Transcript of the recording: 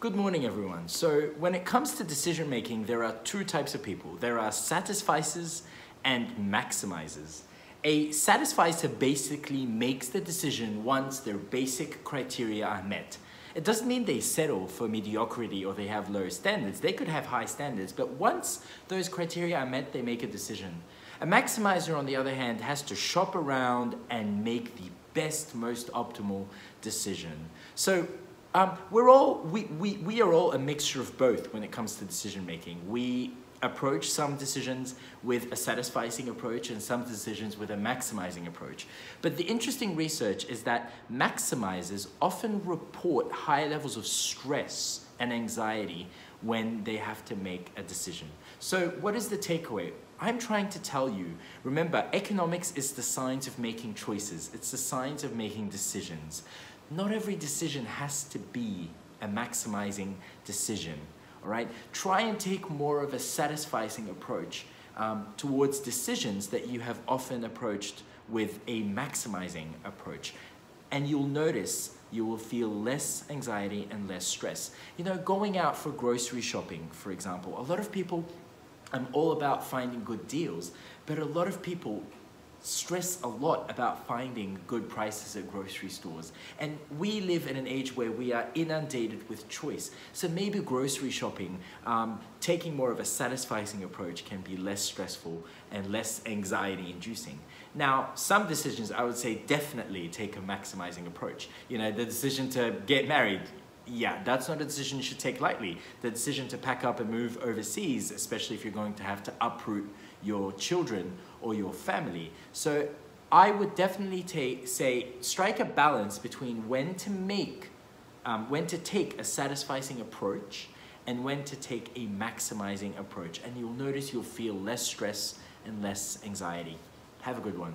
Good morning, everyone. So, when it comes to decision making, there are two types of people there are satisficers and maximizers. A satisficer basically makes the decision once their basic criteria are met. It doesn't mean they settle for mediocrity or they have low standards. They could have high standards, but once those criteria are met, they make a decision. A maximizer, on the other hand, has to shop around and make the best, most optimal decision. So um, we're all, we, we, we are all a mixture of both when it comes to decision making. We approach some decisions with a satisficing approach and some decisions with a maximizing approach. But the interesting research is that maximizers often report high levels of stress and anxiety when they have to make a decision. So what is the takeaway? I'm trying to tell you, remember, economics is the science of making choices. It's the science of making decisions not every decision has to be a maximizing decision. All right, try and take more of a satisficing approach um, towards decisions that you have often approached with a maximizing approach. And you'll notice you will feel less anxiety and less stress. You know, going out for grocery shopping, for example, a lot of people, I'm all about finding good deals, but a lot of people stress a lot about finding good prices at grocery stores. And we live in an age where we are inundated with choice. So maybe grocery shopping, um, taking more of a satisficing approach can be less stressful and less anxiety inducing. Now, some decisions I would say definitely take a maximizing approach. You know, the decision to get married, yeah, that's not a decision you should take lightly. The decision to pack up and move overseas, especially if you're going to have to uproot your children or your family. So I would definitely take, say, strike a balance between when to make, um, when to take a satisficing approach and when to take a maximizing approach. And you'll notice you'll feel less stress and less anxiety. Have a good one.